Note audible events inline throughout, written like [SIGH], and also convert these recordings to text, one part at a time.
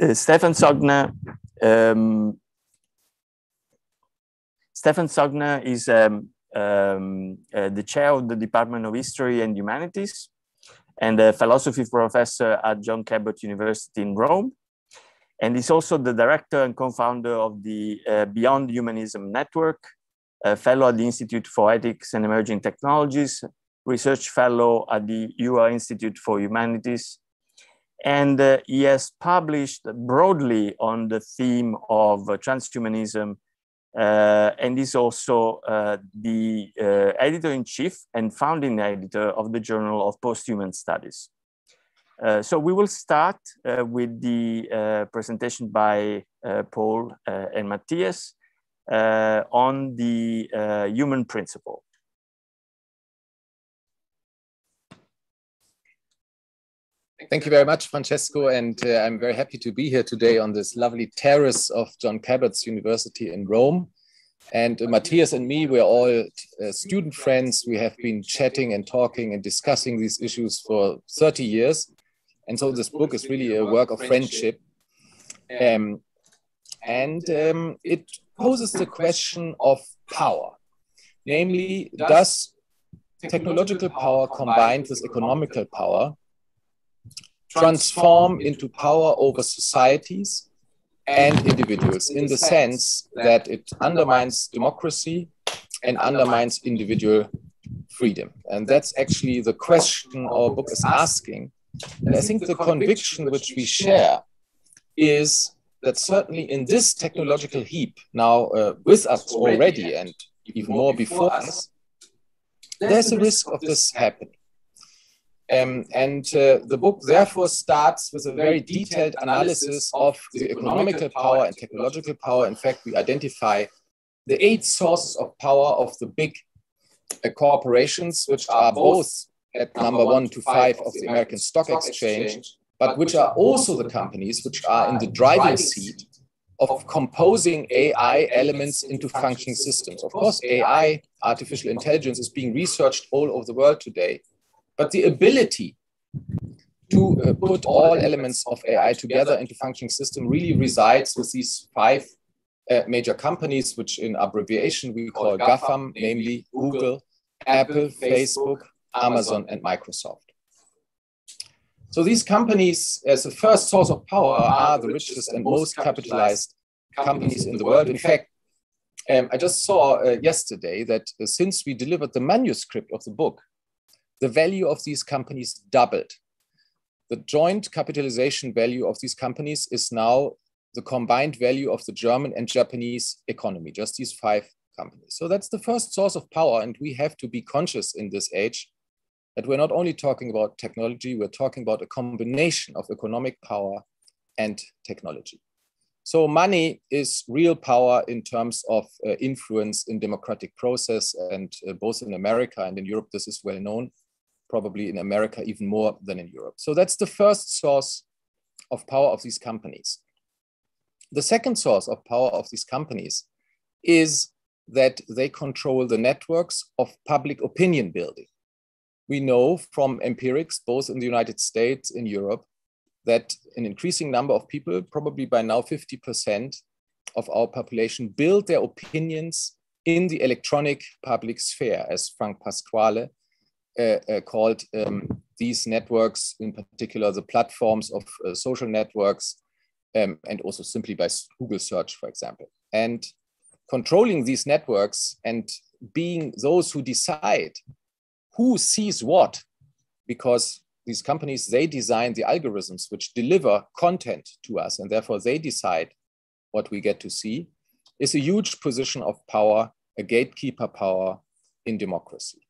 uh, Stefan Sorgner. Um, Stefan Sorgner is um, um, uh, the chair of the Department of History and Humanities and a philosophy professor at John Cabot University in Rome. And he's also the director and co-founder of the uh, Beyond Humanism Network, a fellow at the Institute for Ethics and Emerging Technologies, research fellow at the UR Institute for Humanities. And uh, he has published broadly on the theme of transhumanism uh, and is also uh, the uh, editor-in-chief and founding editor of the Journal of Posthuman Studies. Uh, so we will start uh, with the uh, presentation by Paul and Matthias on the human principle. Thank you very much, Francesco. And uh, I'm very happy to be here today on this lovely terrace of John Cabot's University in Rome. And uh, Matthias and me, we're all uh, student friends. We have been chatting and talking and discussing these issues for 30 years. And so this book is really a work of friendship. Um, and um, it poses the question of power. Namely, does technological power combined with economical power transform into power over societies and individuals in the sense that it undermines democracy and undermines individual freedom. And that's actually the question our book is asking. And I think the conviction which we share is that certainly in this technological heap now uh, with us already and even more before us, there's a risk of this happening. Um, and uh, the book therefore starts with a very detailed analysis of the economical power and technological power. In fact, we identify the eight sources of power of the big uh, corporations, which are both at number one to five of the American Stock Exchange, but which are also the companies which are in the driving seat of composing AI elements into functioning systems. Of course, AI, artificial intelligence, is being researched all over the world today. But the ability to uh, put all elements of AI together into functioning system really resides with these five uh, major companies, which in abbreviation we call GAFAM, namely Google, Apple, Facebook, Amazon, and Microsoft. So these companies, as a first source of power, are the richest and most capitalized companies in the world. In fact, um, I just saw uh, yesterday that uh, since we delivered the manuscript of the book, the value of these companies doubled. The joint capitalization value of these companies is now the combined value of the German and Japanese economy, just these five companies. So that's the first source of power. And we have to be conscious in this age that we're not only talking about technology, we're talking about a combination of economic power and technology. So money is real power in terms of uh, influence in democratic process. And uh, both in America and in Europe, this is well known probably in America even more than in Europe. So that's the first source of power of these companies. The second source of power of these companies is that they control the networks of public opinion building. We know from empirics, both in the United States, in Europe, that an increasing number of people, probably by now 50% of our population, build their opinions in the electronic public sphere, as Frank Pasquale called um, these networks, in particular the platforms of uh, social networks, um, and also simply by Google search, for example. And controlling these networks and being those who decide who sees what, because these companies, they design the algorithms which deliver content to us, and therefore they decide what we get to see, is a huge position of power, a gatekeeper power in democracy.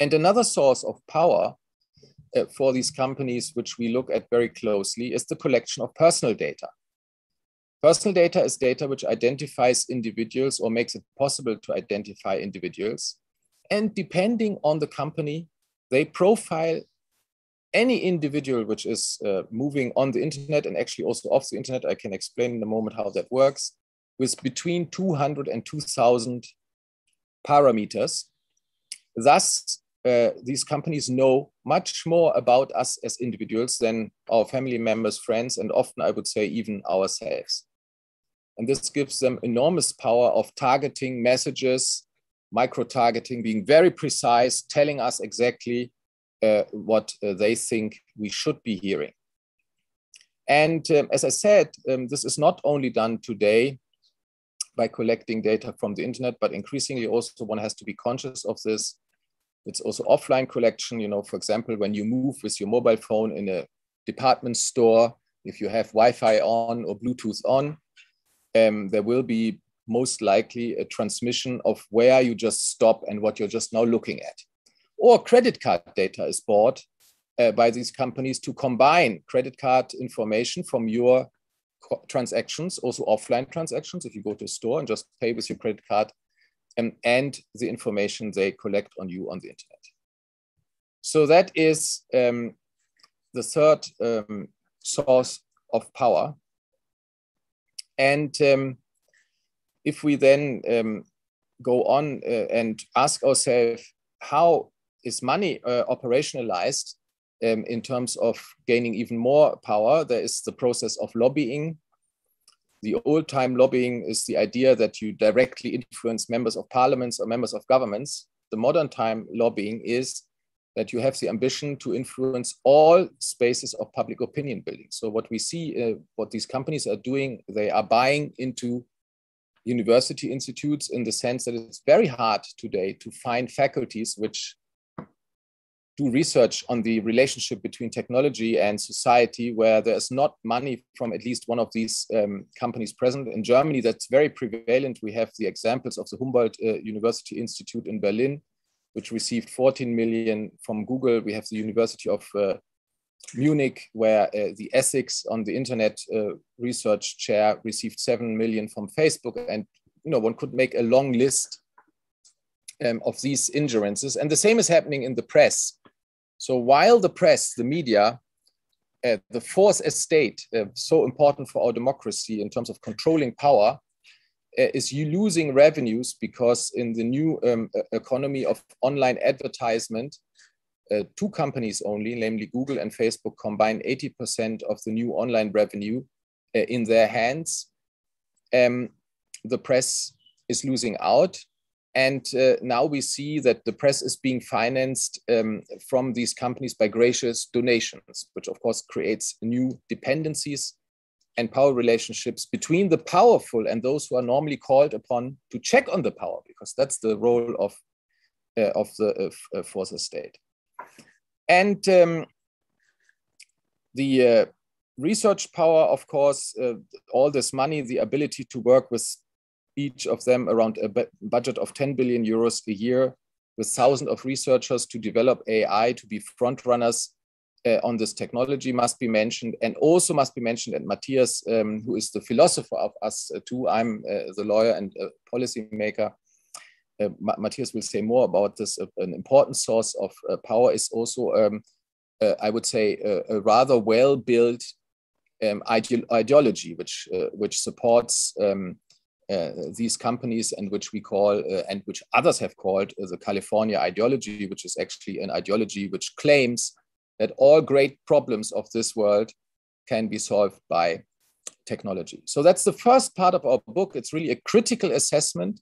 And another source of power uh, for these companies, which we look at very closely, is the collection of personal data. Personal data is data which identifies individuals or makes it possible to identify individuals. And depending on the company, they profile any individual which is uh, moving on the internet and actually also off the internet. I can explain in a moment how that works with between 200 and 2000 parameters. Thus, uh, these companies know much more about us as individuals than our family members, friends, and often I would say even ourselves. And this gives them enormous power of targeting messages, micro targeting, being very precise, telling us exactly uh, what uh, they think we should be hearing. And um, as I said, um, this is not only done today by collecting data from the internet, but increasingly also one has to be conscious of this. It's also offline collection. You know, for example, when you move with your mobile phone in a department store, if you have Wi-Fi on or Bluetooth on, um, there will be most likely a transmission of where you just stop and what you're just now looking at. Or credit card data is bought uh, by these companies to combine credit card information from your transactions, also offline transactions, if you go to a store and just pay with your credit card, um, and the information they collect on you on the internet. So that is um, the third um, source of power. And um, if we then um, go on uh, and ask ourselves, how is money uh, operationalized um, in terms of gaining even more power, there is the process of lobbying. The old time lobbying is the idea that you directly influence members of parliaments or members of governments. The modern time lobbying is that you have the ambition to influence all spaces of public opinion building. So what we see, uh, what these companies are doing, they are buying into university institutes in the sense that it's very hard today to find faculties which do research on the relationship between technology and society where there's not money from at least one of these um, companies present. In Germany, that's very prevalent. We have the examples of the Humboldt uh, University Institute in Berlin, which received 14 million from Google. We have the University of uh, Munich, where uh, the ethics on the internet uh, research chair received 7 million from Facebook. And you know, one could make a long list um, of these ingerences. And the same is happening in the press. So while the press, the media, uh, the fourth estate, uh, so important for our democracy in terms of controlling power, uh, is you losing revenues because in the new um, economy of online advertisement, uh, two companies only, namely Google and Facebook, combine 80% of the new online revenue uh, in their hands. Um, the press is losing out and uh, now we see that the press is being financed um, from these companies by gracious donations, which of course creates new dependencies and power relationships between the powerful and those who are normally called upon to check on the power, because that's the role of, uh, of the uh, fourth estate. And um, the uh, research power, of course, uh, all this money, the ability to work with each of them around a budget of 10 billion euros a year with thousands of researchers to develop AI to be front runners uh, on this technology must be mentioned and also must be mentioned and Matthias, um, who is the philosopher of us uh, too, I'm uh, the lawyer and policy maker. Uh, Matthias will say more about this. an important source of uh, power is also, um, uh, I would say, a rather well-built um, ide ideology, which which supports um, uh, these companies and which we call uh, and which others have called uh, the California ideology, which is actually an ideology which claims that all great problems of this world can be solved by technology. So that's the first part of our book. It's really a critical assessment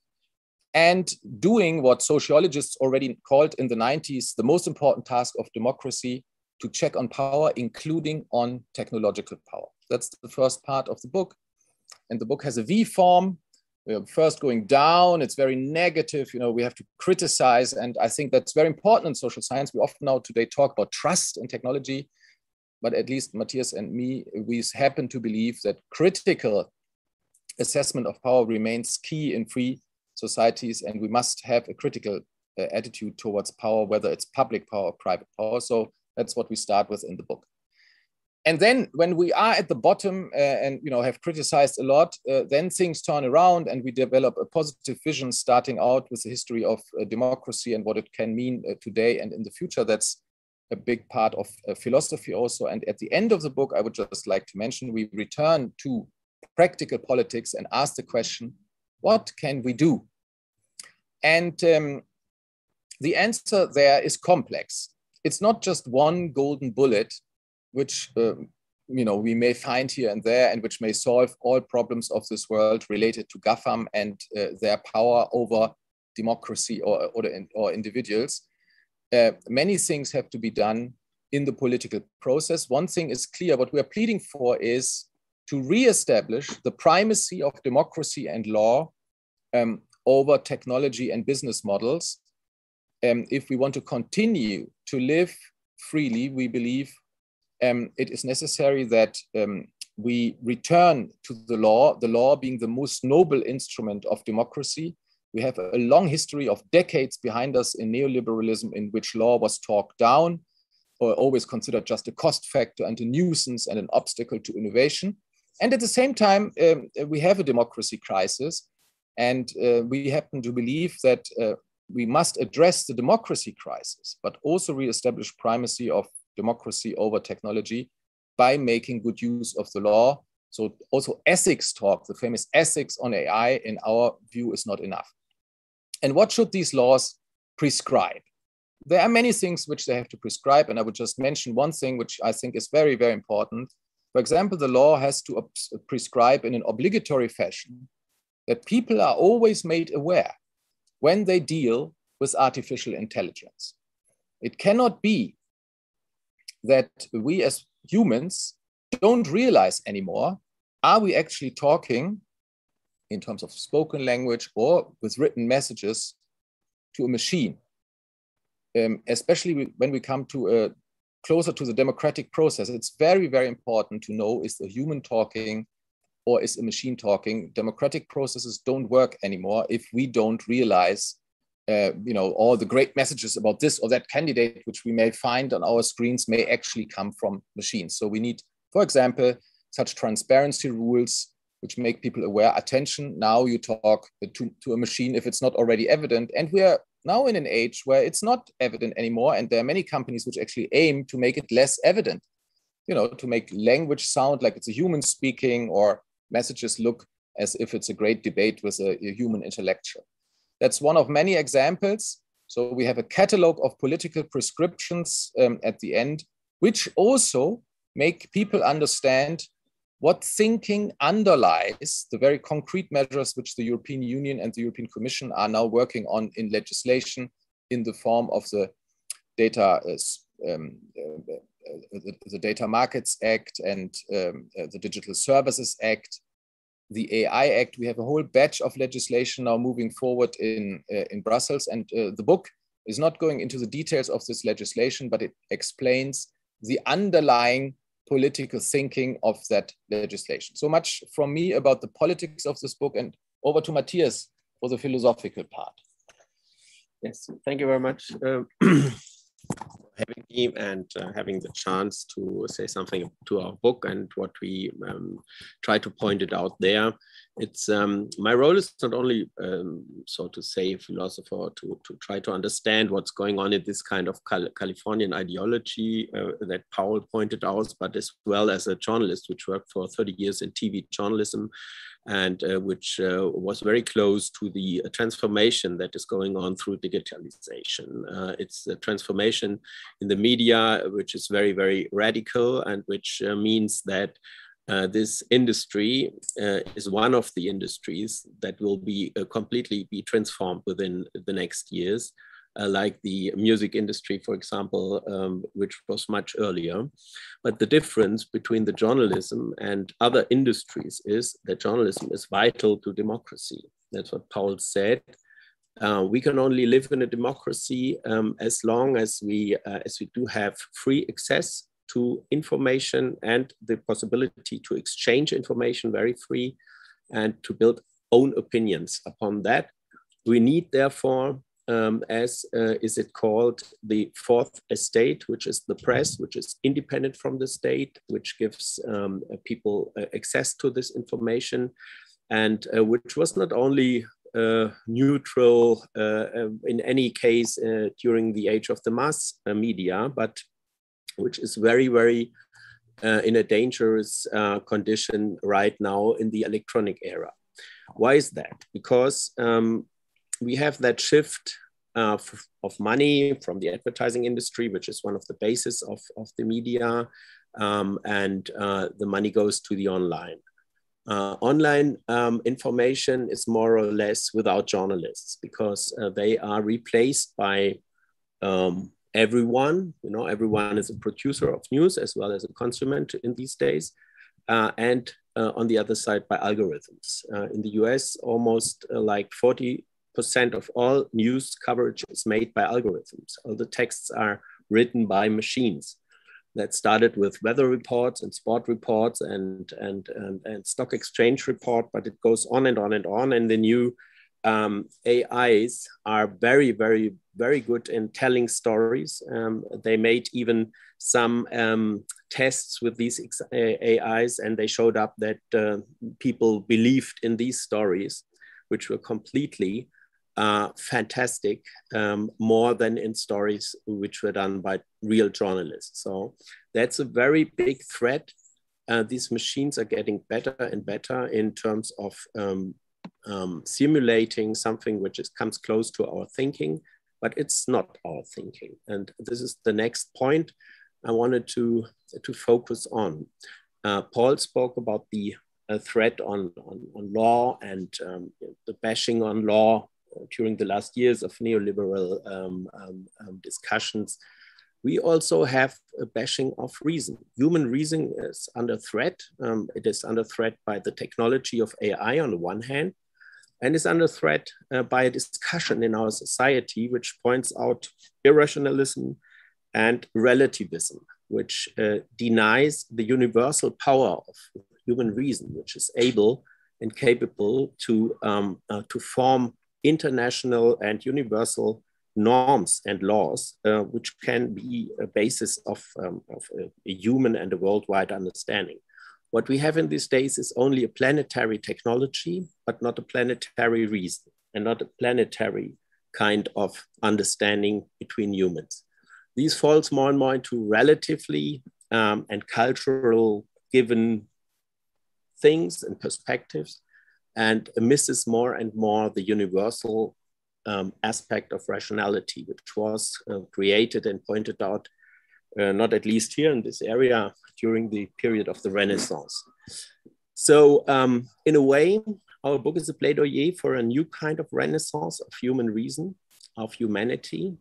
and doing what sociologists already called in the 90s the most important task of democracy to check on power, including on technological power. That's the first part of the book. And the book has a V form, first going down. It's very negative you know we have to criticize. And i think that's very important in social science. We often now today talk about trust in technology but at least matthias and me we happen to believe that critical assessment of power remains key in free societies and we must have a critical uh, attitude towards power whether it's public power or private power. So that's what we start with in the book and then when we are at the bottom uh, and you know have criticized a lot uh, then things turn around and we develop a positive vision starting out with the history of uh, democracy and what it can mean uh, today and in the future. That's a big part of uh, philosophy also. And at the end of the book i would just like to mention we return to practical politics and ask the question what can we do? And um, the answer there is complex. It's not just one golden bullet, which um, you know we may find here and there, and which may solve all problems of this world related to GAFAM and uh, their power over democracy or, or, or individuals. Uh, many things have to be done in the political process. One thing is clear: what we are pleading for is to re-establish the primacy of democracy and law um, over technology and business models. Um, if we want to continue to live freely, we believe um, it is necessary that um, we return to the law, the law being the most noble instrument of democracy. We have a long history of decades behind us in neoliberalism in which law was talked down or always considered just a cost factor and a nuisance and an obstacle to innovation. And at the same time, um, we have a democracy crisis and uh, we happen to believe that uh, we must address the democracy crisis, but also reestablish primacy of democracy over technology by making good use of the law. So also ethics talk, the famous ethics on AI in our view is not enough. And what should these laws prescribe? There are many things which they have to prescribe, and I would just mention one thing which I think is very, very important. For example, the law has to prescribe in an obligatory fashion that people are always made aware when they deal with artificial intelligence. It cannot be that we as humans don't realize anymore are we actually talking in terms of spoken language or with written messages to a machine um, especially when we come to a closer to the democratic process it's very very important to know is the human talking or is a machine talking? Democratic processes don't work anymore if we don't realize, uh, you know, all the great messages about this or that candidate, which we may find on our screens, may actually come from machines. So we need, for example, such transparency rules which make people aware. Attention! Now you talk to, to a machine if it's not already evident, and we are now in an age where it's not evident anymore, and there are many companies which actually aim to make it less evident you know, to make language sound like it's a human speaking or messages look as if it's a great debate with a, a human intellectual. That's one of many examples. So we have a catalog of political prescriptions um, at the end, which also make people understand what thinking underlies the very concrete measures which the European Union and the European Commission are now working on in legislation in the form of the data uh, um, uh, the, the, Data Markets Act and um, uh, the Digital Services Act, the AI Act. We have a whole batch of legislation now moving forward in, uh, in Brussels. And uh, the book is not going into the details of this legislation, but it explains the underlying political thinking of that legislation. So much from me about the politics of this book and over to Matthias for the philosophical part. Yes, thank you very much. Uh, [CLEARS THROAT] having me and uh, having the chance to say something to our book and what we um, try to point it out there. It's um, my role is not only, um, so to say, a philosopher to, to try to understand what's going on in this kind of Cal Californian ideology uh, that Paul pointed out, but as well as a journalist, which worked for 30 years in TV journalism and uh, which uh, was very close to the uh, transformation that is going on through digitalization. Uh, it's a transformation in the media, which is very, very radical and which uh, means that uh, this industry is one of the industries that will be completely be transformed within the next years uh, like the music industry, for example, um, which was much earlier. But the difference between the journalism and other industries is that journalism is vital to democracy. That's what Paul said. Uh, we can only live in a democracy um, as long as we, uh, as we do have free access to information and the possibility to exchange information very free and to build own opinions upon that. We need, therefore, um, as uh, is it called the fourth estate, which is the press, which is independent from the state, which gives um, uh, people uh, access to this information, and uh, which was not only uh, neutral uh, in any case during the age of the mass media, but which is very, very in a dangerous condition right now in the electronic era. Why is that? Because um, we have that shift uh, of money from the advertising industry, which is one of the basis of, of the media, um, and uh, the money goes to the online. Uh, online um, information is more or less without journalists because uh, they are replaced by um, everyone. You know, everyone is a producer of news as well as a consumer in these days. Uh, and uh, on the other side by algorithms. In the US, almost like 40% of all news coverage is made by algorithms. All the texts are written by machines that started with weather reports and sport reports and, and, and, and stock exchange report, but it goes on and on and on. And the new um, AIs are very, very, very good in telling stories. Um, they made even some um, tests with these AIs, and they showed up that uh, people believed in these stories, which were completely fantastic, um, more than in stories which were done by real journalists. So that's a very big threat. Uh, these machines are getting better and better in terms of um, um, simulating something which is, comes close to our thinking, but it's not our thinking. And this is the next point I wanted to, to focus on. Uh, Paul spoke about the uh, threat on, on, on, law and um, the bashing on law during the last years of neoliberal um, um, um, discussions. We also have a bashing of reason. Human reason is under threat. Um, it is under threat by the technology of AI on the one hand, and is under threat uh, by a discussion in our society which points out irrationalism and relativism, which uh, denies the universal power of human reason, which is able and capable to, um, uh, to form international and universal norms and laws, uh, which can be a basis of, um, of a, a, human and a worldwide understanding. What we have in these days is only a planetary technology, but not a planetary reason and not a planetary kind of understanding between humans. These falls more and more into relatively um, and cultural given things and perspectives and misses more and more the universal um, aspect of rationality, which was uh, created and pointed out, uh, not at least here in this area, during the period of the Renaissance. So, um, in a way, our book is a plaidoyer for a new kind of renaissance of human reason, of humanity.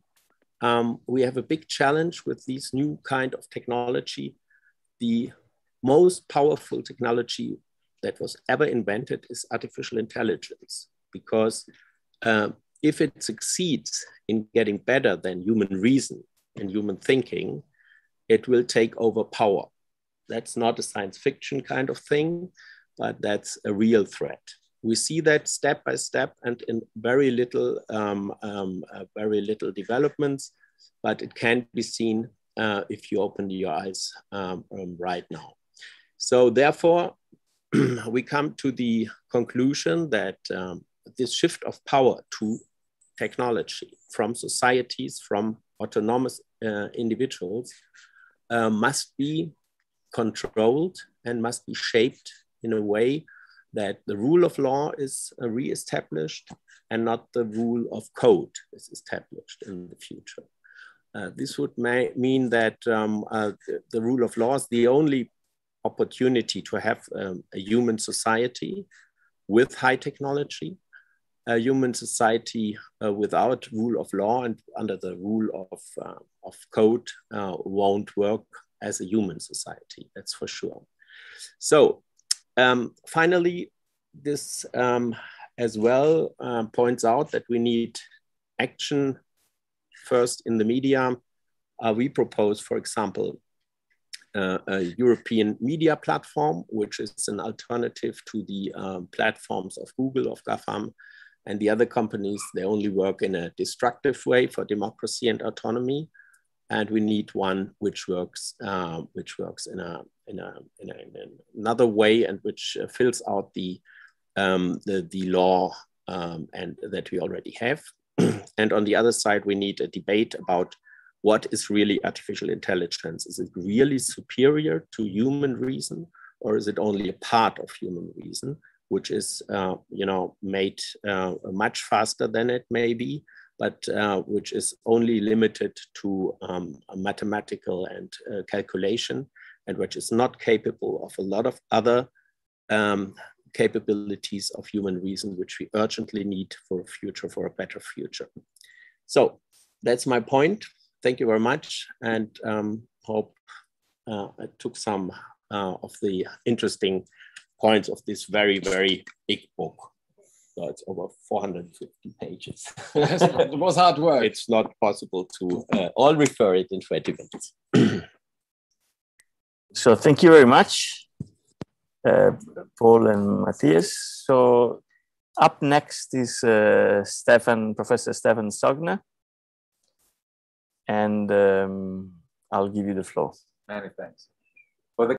Um, we have a big challenge with these new kind of technology. The most powerful technology that was ever invented is artificial intelligence, because uh, if it succeeds in getting better than human reason and human thinking, it will take over power. That's not a science fiction kind of thing, but that's a real threat. We see that step by step and in very little, um, um, uh, very little developments, but it can be seen uh, if you open your eyes um, um right now. So therefore, [CLEARS THROAT] we come to the conclusion that um, this shift of power to technology from societies, from autonomous uh, individuals, uh, must be controlled and must be shaped in a way that the rule of law is uh, re-established and not the rule of code is established in the future. Uh, this would mean that um, uh, the, the, rule of law is the only opportunity to have um, a human society with high technology, a human society uh, without rule of law and under the rule of, uh, of code uh, won't work as a human society, that's for sure. So um, finally, this um, as well uh, points out that we need action first in the media. Uh, we propose, for example, uh, a European media platform, which is an alternative to the um, platforms of Google, of GAFAM, and the other companies. They only work in a destructive way for democracy and autonomy, and we need one which works, uh, which works in a, in a, in, a, in another way and which uh, fills out the um, the, the law um, and that we already have. [CLEARS THROAT] and on the other side, we need a debate about what is really artificial intelligence? Is it really superior to human reason, or is it only a part of human reason, which is, uh, you know, made uh, much faster than it may be, but uh, which is only limited to um, mathematical and uh, calculation, and which is not capable of a lot of other um, capabilities of human reason, which we urgently need for a future, for a better future. So that's my point. Thank you very much, and um, hope uh, I took some uh, of the interesting points of this very, very big book. So it's over 450 pages. it was hard work. It's not possible to uh, all refer it in 20 minutes. [CLEARS THROAT] so thank you very much, uh, Paul and Matthias. So up next is uh, Stefan, Professor Stefan Sorgner. And um, I'll give you the floor. Many thanks. For the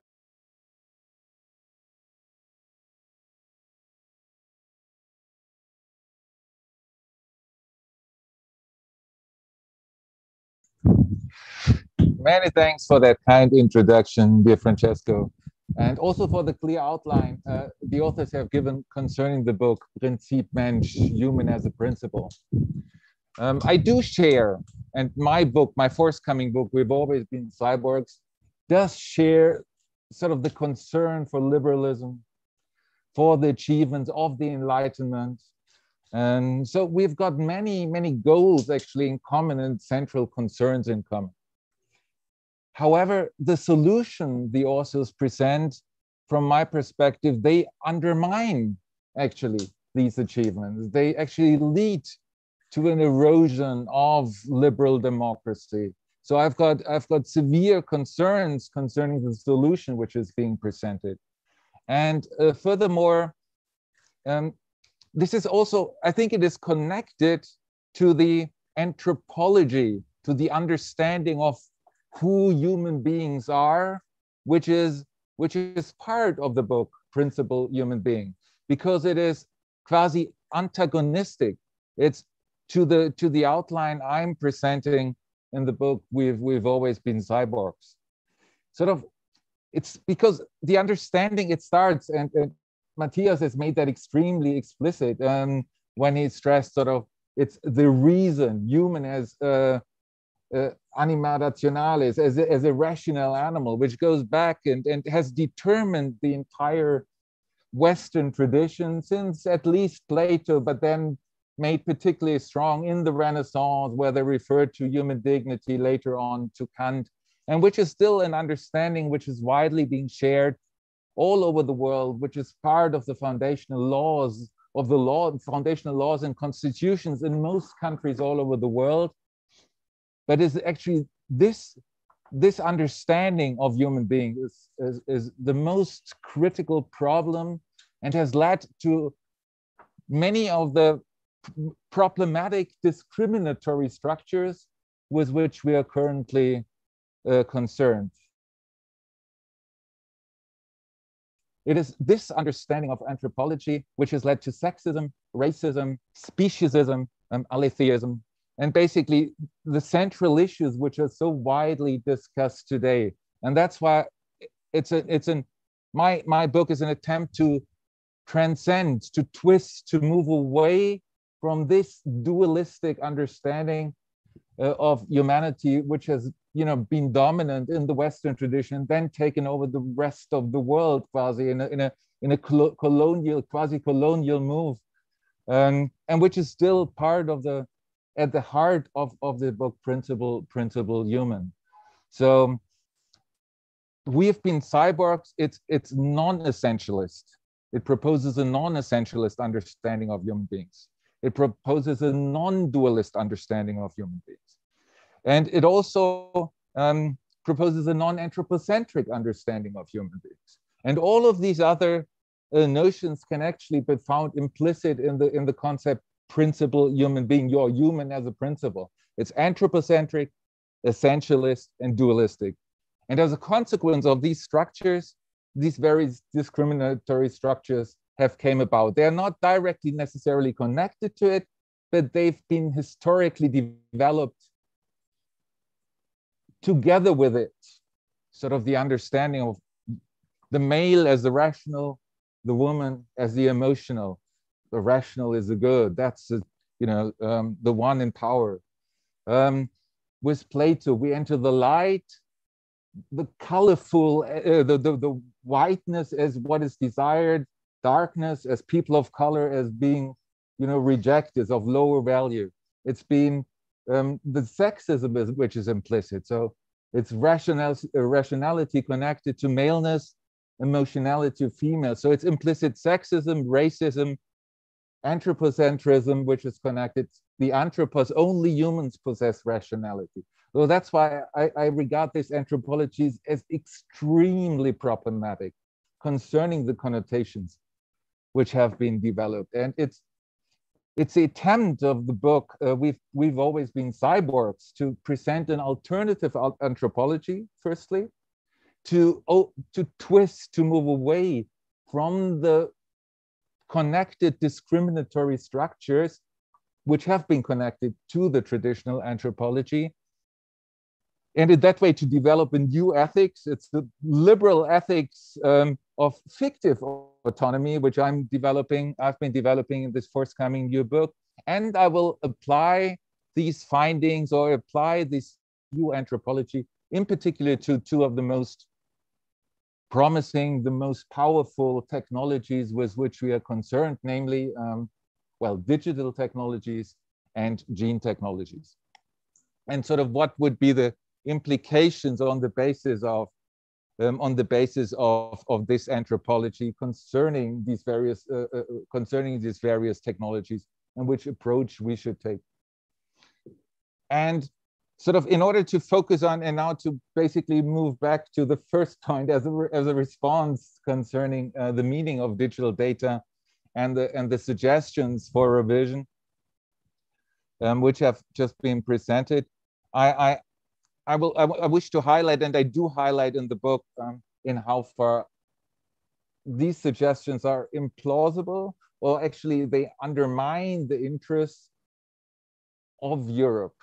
Many thanks for that kind introduction, dear Francesco, and also for the clear outline uh, the authors have given concerning the book Prinzip Mensch, Human as a Principle. Um, I do share, and my book, my forthcoming book, We've Always Been Cyborgs, does share sort of the concern for liberalism, for the achievements of the Enlightenment. And so we've got many, many goals actually in common and central concerns in common. However, the solution the authors present, from my perspective, they undermine actually these achievements. They actually lead to an erosion of liberal democracy. So I've got I've got severe concerns concerning the solution which is being presented, and uh, furthermore, um, this is also I think it is connected to the anthropology, to the understanding of who human beings are, which is which is part of the book Principle Human Being, because it is quasi antagonistic. It's to the to the outline I'm presenting in the book. We've we've always been cyborgs. Sort of, it's because the understanding it starts, and, and Matthias has made that extremely explicit um, when he stressed sort of it's the reason human as uh, uh, anima rationalis as a, as a rational animal, which goes back and, and has determined the entire Western tradition since at least Plato, but then made particularly strong in the Renaissance, where they referred to human dignity later on to Kant, and which is still an understanding which is widely being shared all over the world, which is part of the foundational laws of the law, foundational laws and constitutions in most countries all over the world. But is actually this this understanding of human beings is, is, is the most critical problem and has led to many of the problematic discriminatory structures with which we are currently uh, concerned. It is this understanding of anthropology which has led to sexism, racism, speciesism, um, aletheism, and basically the central issues which are so widely discussed today. And that's why it's a it's an my my book is an attempt to transcend, to twist, to move away from this dualistic understanding uh, of humanity, which has you know been dominant in the Western tradition, then taken over the rest of the world, quasi in a in a in a colonial, quasi-colonial move, um, and which is still part of the at the heart of, of the book Principle, Principle Human. So we've been cyborgs, it's, it's non-essentialist. It proposes a non-essentialist understanding of human beings. It proposes a non-dualist understanding of human beings. And it also um, proposes a non-anthropocentric understanding of human beings. And all of these other uh, notions can actually be found implicit in the, in the concept principle human being. You're human as a principle. It's anthropocentric, essentialist, and dualistic. And as a consequence of these structures, these very discriminatory structures have came about. They're not directly necessarily connected to it, but they've been historically developed together with it. Sort of the understanding of the male as the rational, the woman as the emotional, the rational is the good. That's a, you know, um, the one in power. Um, with Plato, we enter the light, the colorful, uh, the, the, the whiteness as what is desired, darkness as people of color as being, you know, rejected, of lower value. It's been um, the sexism is, which is implicit. So it's rational, uh, rationality connected to maleness, emotionality of female. So it's implicit sexism, racism, anthropocentrism, which is connected. The anthropos, only humans possess rationality. So that's why I, I regard these anthropologies as extremely problematic concerning the connotations which have been developed. And it's it's the attempt of the book. Uh, we've we've always been cyborgs to present an alternative anthropology. Firstly, to oh, to twist, to move away from the connected discriminatory structures which have been connected to the traditional anthropology. And in that way, to develop a new ethics, it's the liberal ethics um, of fictive autonomy, which I'm developing, I've been developing in this forthcoming new book. And I will apply these findings or apply this new anthropology, in particular to two of the most promising, the most powerful technologies with which we are concerned, namely, um, well, digital technologies and gene technologies. And sort of what would be the implications on the basis of um, on the basis of, of this anthropology concerning these various uh, uh, concerning these various technologies and which approach we should take. And sort of in order to focus on and now to basically move back to the first point as a, as a response concerning uh, the meaning of digital data and the, and the suggestions for revision, um, which have just been presented. I, I, I, will, I, wish to highlight, and I do highlight in the book, um, in how far these suggestions are implausible, or actually they undermine the interests of Europe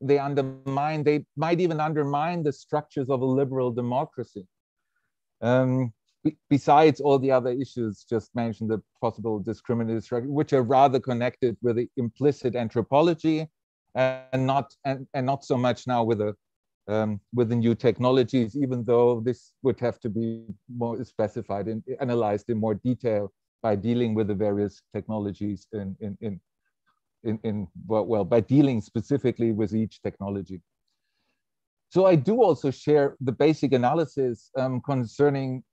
they undermine, they might even undermine the structures of a liberal democracy. Um, besides all the other issues just mentioned, the possible discriminatory structure, which are rather connected with the implicit anthropology and not and, and not so much now with the um, with the new technologies, even though this would have to be more specified and analyzed in more detail by dealing with the various technologies in, in, in, in, in well, by dealing specifically with each technology. So I do also share the basic analysis um, concerning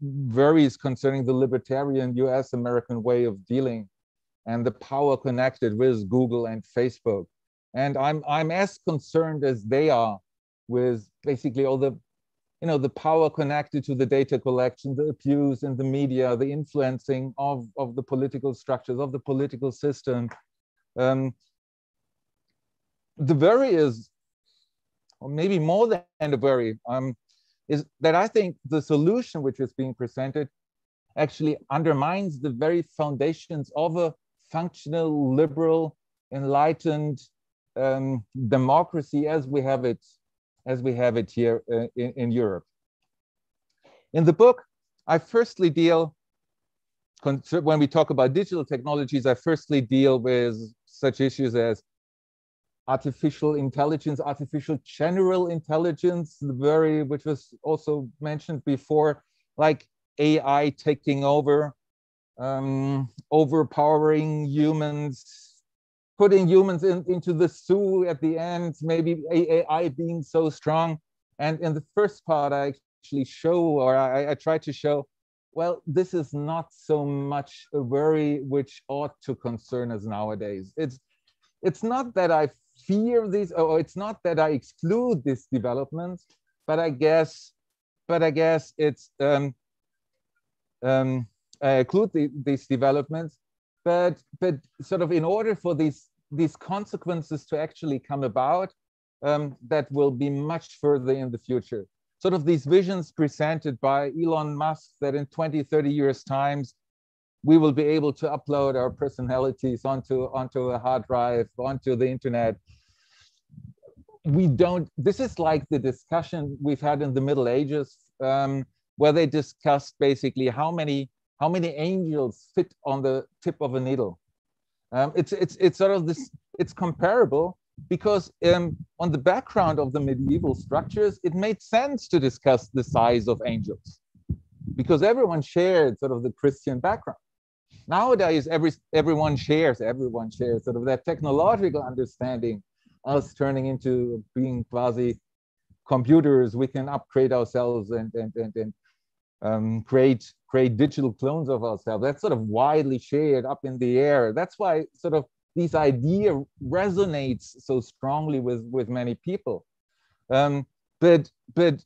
varies concerning the libertarian US American way of dealing and the power connected with Google and Facebook. And I'm, I'm as concerned as they are with basically all the, you know, the power connected to the data collection, the abuse in the media, the influencing of, of the political structures, of the political system, um, the worry is, or maybe more than the worry, um, is that I think the solution which is being presented actually undermines the very foundations of a functional, liberal, enlightened um, democracy as we have it, as we have it here uh, in, in Europe. In the book, I firstly deal when we talk about digital technologies, I firstly deal with such issues as artificial intelligence, artificial general intelligence, the very, which was also mentioned before, like AI taking over, um, overpowering humans, putting humans in, into the zoo at the end, maybe AI being so strong. And in the first part, I actually show, or I, I try to show, well, this is not so much a worry which ought to concern us nowadays. It's, it's not that I fear these, or it's not that I exclude these developments, but I guess, but I guess it's, um, um, I include the, these developments, but, but sort of in order for these, these consequences to actually come about, um, that will be much further in the future sort of these visions presented by Elon Musk that in 20, 30 years times, we will be able to upload our personalities onto, onto a hard drive, onto the internet. We don't, this is like the discussion we've had in the Middle Ages, um, where they discussed basically how many, how many angels fit on the tip of a needle. Um, it's, it's, it's sort of this, it's comparable because um, on the background of the medieval structures, it made sense to discuss the size of angels because everyone shared sort of the Christian background. Nowadays, every, everyone shares, everyone shares sort of that technological understanding, us turning into being quasi computers, we can upgrade ourselves and, and, and, and um, create, create digital clones of ourselves. That's sort of widely shared up in the air. That's why sort of this idea resonates so strongly with, with many people. Um, but, but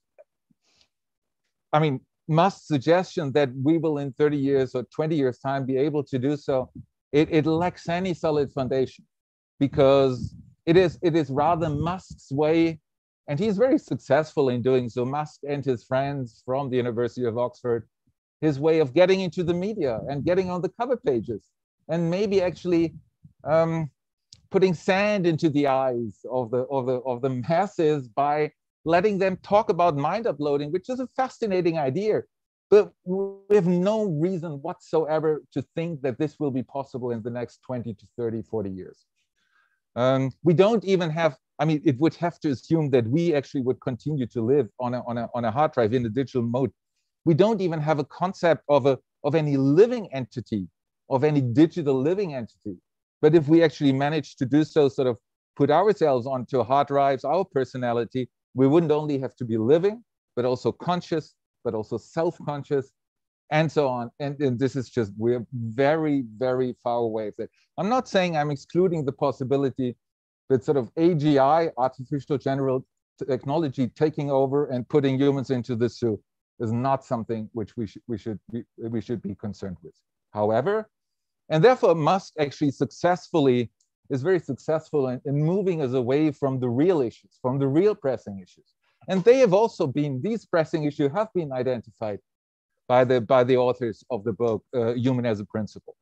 I mean, Musk's suggestion that we will in 30 years or 20 years time be able to do so, it, it lacks any solid foundation because it is, it is rather Musk's way, and he's very successful in doing so, Musk and his friends from the University of Oxford, his way of getting into the media and getting on the cover pages and maybe actually um, putting sand into the eyes of the, of the, of the masses by letting them talk about mind uploading, which is a fascinating idea. But we have no reason whatsoever to think that this will be possible in the next 20 to 30, 40 years. Um, we don't even have, I mean, it would have to assume that we actually would continue to live on a, on a, on a hard drive in a digital mode. We don't even have a concept of, a, of any living entity, of any digital living entity. But if we actually manage to do so, sort of put ourselves onto hard drives, our personality, we wouldn't only have to be living, but also conscious, but also self-conscious, and so on. And, and this is just, we're very, very far away from it. I'm not saying I'm excluding the possibility that sort of AGI, artificial general technology, taking over and putting humans into the zoo is not something which we, sh we, should be, we should be concerned with. However, and therefore Musk actually successfully is very successful in, in moving us away from the real issues, from the real pressing issues. And they have also been, these pressing issues have been identified by the, by the authors of the book, uh, Human as a Principle.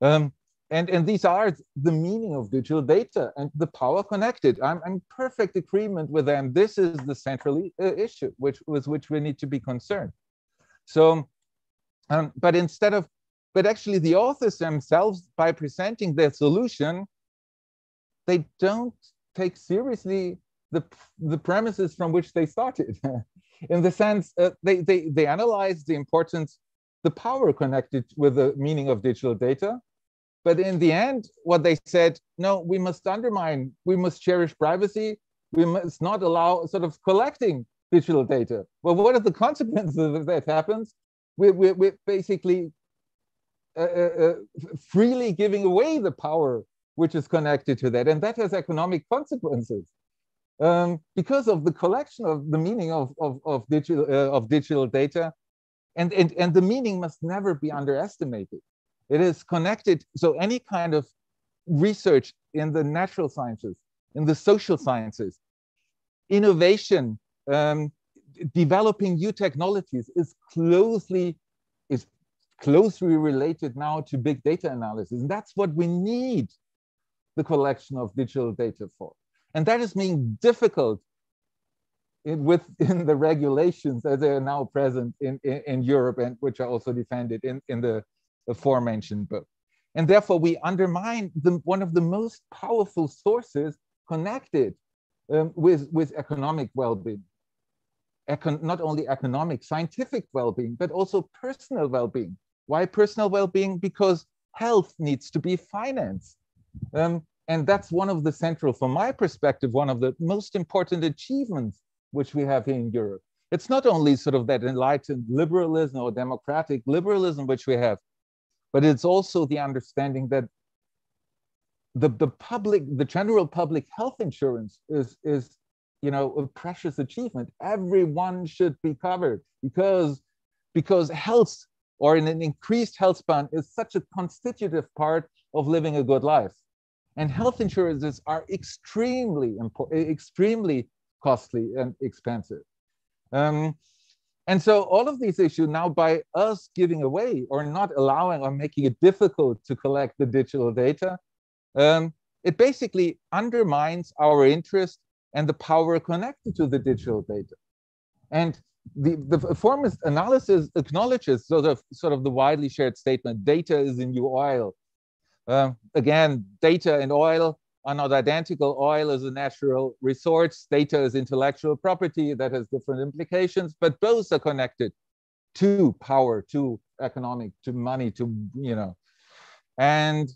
Um, and, and these are the meaning of digital data and the power connected. I'm in perfect agreement with them. This is the central uh, issue which, with which we need to be concerned. So, um, but instead of but actually the authors themselves, by presenting their solution, they don't take seriously the, the premises from which they started. [LAUGHS] in the sense, uh, they, they, they analyze the importance, the power connected with the meaning of digital data. But in the end, what they said, no, we must undermine, we must cherish privacy, we must not allow sort of collecting digital data. Well, what are the [LAUGHS] consequences if that happens? We're, we, we basically uh, uh, uh, freely giving away the power which is connected to that. And that has economic consequences. Um, because of the collection of the meaning of, of, of, digital, uh, of digital data. And, and, and the meaning must never be underestimated. It is connected, so any kind of research in the natural sciences, in the social sciences, innovation, um, developing new technologies is closely is closely related now to big data analysis. And that's what we need the collection of digital data for. And that is being difficult in, within [LAUGHS] the regulations as they are now present in, in, in, Europe and which are also defended in, in the aforementioned book. And therefore we undermine the, one of the most powerful sources connected um, with, with economic well-being. Econ not only economic, scientific well-being, but also personal well-being. Why personal well-being? Because health needs to be financed. Um, and that's one of the central, from my perspective, one of the most important achievements which we have here in Europe. It's not only sort of that enlightened liberalism or democratic liberalism which we have, but it's also the understanding that the, the public, the general public health insurance is, is you know, a precious achievement. Everyone should be covered because, because health or in an increased health span is such a constitutive part of living a good life. And health insurances are extremely important, extremely costly and expensive. Um, and so all of these issues now by us giving away or not allowing or making it difficult to collect the digital data, um, it basically undermines our interest and the power connected to the digital data. And the, the formist analysis acknowledges sort of, sort of the widely shared statement, data is the new oil. Um, again, data and oil are not identical. Oil is a natural resource. Data is intellectual property that has different implications, but both are connected to power, to economic, to money, to, you know. And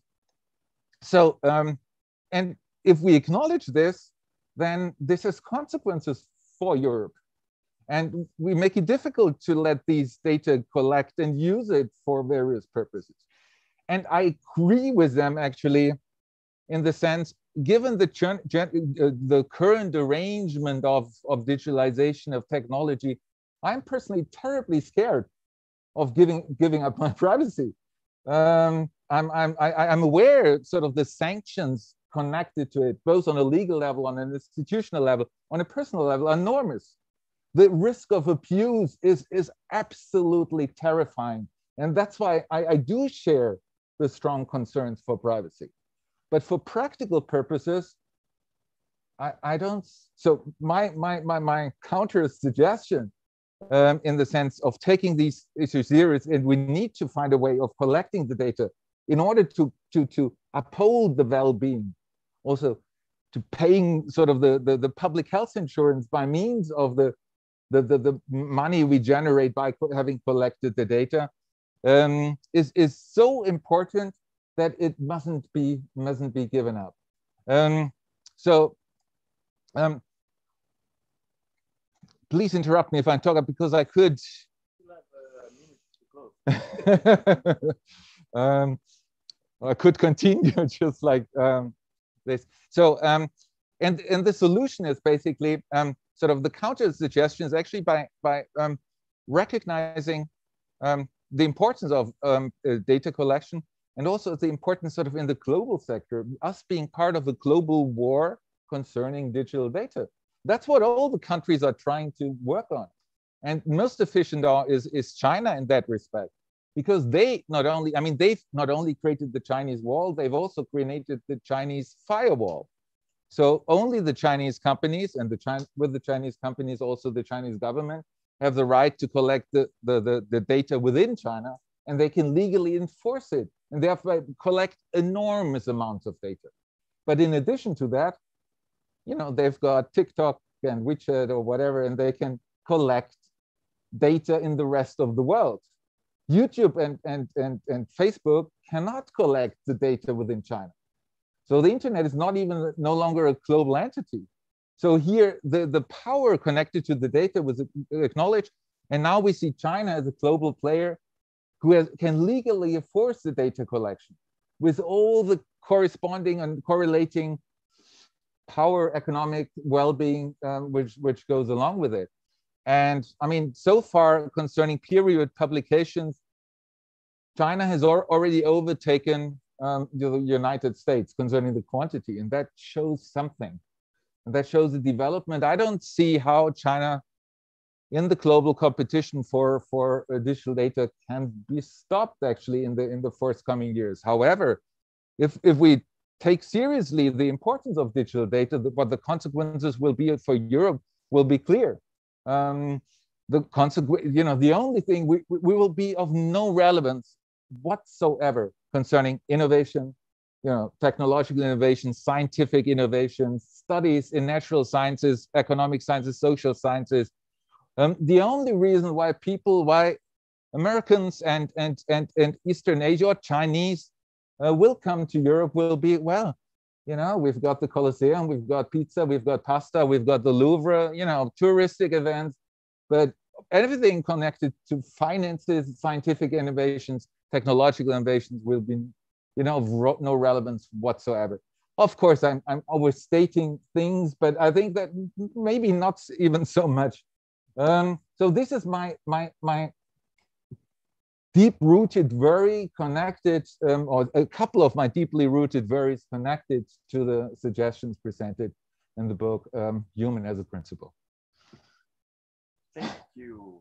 so, um, and if we acknowledge this, then this has consequences for Europe. And we make it difficult to let these data collect and use it for various purposes. And I agree with them actually in the sense, given the, uh, the current arrangement of, of digitalization of technology, I'm personally terribly scared of giving, giving up my [LAUGHS] privacy. Um, I'm, I'm, I, I'm aware sort of the sanctions connected to it, both on a legal level, on an institutional level, on a personal level, enormous. The risk of abuse is, is absolutely terrifying. And that's why I, I do share the strong concerns for privacy. But for practical purposes, I, I don't, so my, my, my, my counter suggestion um, in the sense of taking these issues serious, and we need to find a way of collecting the data in order to, to, to uphold the well-being, also to paying sort of the, the, the public health insurance by means of the, the, the, the money we generate by having collected the data um, is, is so important that it mustn't be, mustn't be given up. Um, so um, please interrupt me if I'm talking because I could. [LAUGHS] um, I could continue [LAUGHS] just like um, this. So, um, and and the solution is basically um, sort of the counter suggestion is actually by by um, recognizing um, the importance of um, uh, data collection and also the importance sort of in the global sector, us being part of a global war concerning digital data. That's what all the countries are trying to work on. And most efficient are, is, is China in that respect, because they not only, I mean, they've not only created the Chinese wall, they've also created the Chinese firewall. So only the Chinese companies and the China, with the Chinese companies, also the Chinese government have the right to collect the, the, the, the data within China and they can legally enforce it and therefore collect enormous amounts of data. But in addition to that, you know, they've got TikTok and WeChat or whatever, and they can collect data in the rest of the world. YouTube and, and, and, and Facebook cannot collect the data within China. So the internet is not even no longer a global entity. So here the, the power connected to the data was acknowledged. And now we see China as a global player who has, can legally enforce the data collection with all the corresponding and correlating power, economic well-being, um, which, which goes along with it. And I mean, so far concerning peer-reviewed publications, China has already overtaken um, the United States concerning the quantity, and that shows something. That shows the development. I don't see how China in the global competition for, for digital data can be stopped actually in the, in the forthcoming years. However, if, if we take seriously the importance of digital data, what the consequences will be for Europe will be clear. Um, the consequence, you know, the only thing we, we will be of no relevance whatsoever concerning innovation, you know, technological innovation, scientific innovation, studies in natural sciences, economic sciences, social sciences. Um, the only reason why people, why Americans and, and, and, and Eastern Asia or Chinese uh, will come to Europe will be, well, you know, we've got the Colosseum, we've got pizza, we've got pasta, we've got the Louvre, you know, touristic events, but everything connected to finances, scientific innovations, technological innovations will be, you know, no relevance whatsoever. Of course, I'm, I'm overstating things, but I think that maybe not even so much. Um, so this is my, my, my deep rooted very connected, um, or a couple of my deeply rooted worries connected to the suggestions presented in the book, um, Human as a Principle. Thank you.